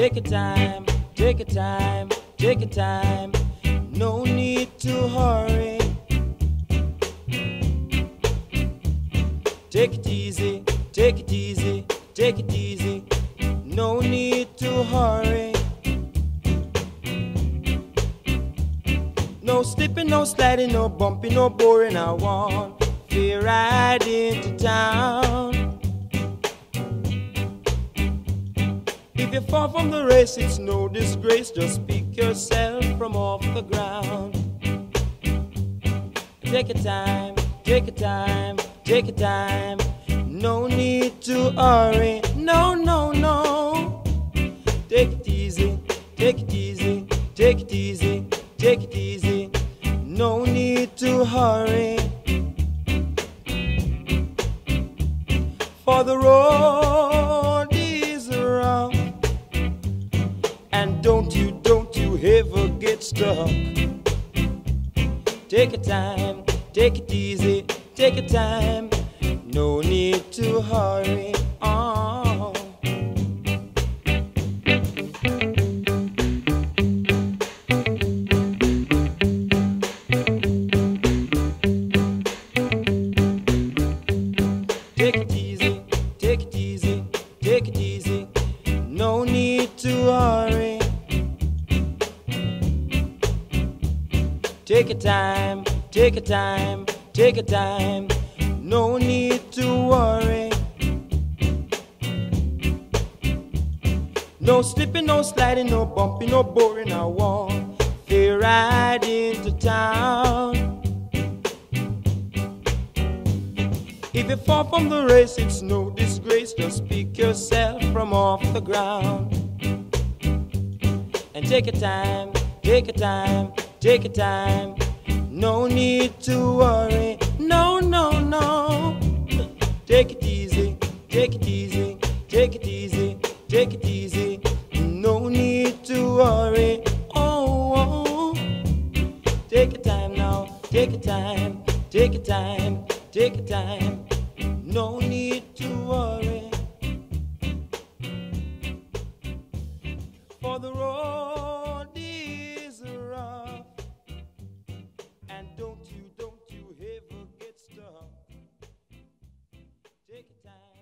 Take your time, take your time, take your time. No need to hurry. Take it easy, take it easy, take it easy. No need to hurry. No slipping, no sliding, no bumping, no boring. I want to ride into town. If you fall from the race, it's no disgrace. Just pick yourself from off the ground. Take your time, take your time, take your time. No need to hurry. No, no, no. Take it easy, take it easy, take it easy, take it easy. No need to hurry. For the road is rough. And don't you, don't you ever get stuck. Take your time, take it easy, take your time. No need to hurry to hurry. Take your time, take your time, take your time. No need to worry. No slipping, no sliding, no bumping, no boring. I want to ride into town. If you fall from the race, it's no disgrace. Just pick yourself from off the ground. And take your time, take your time, take your time. No need to worry. No, no, no. Take it easy, take it easy, take it easy, take it easy. No need to worry. Oh, oh. Take your time now, take your time, take your time, take your time. No need to worry. Take your time.